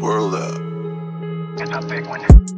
World up. It's a big one.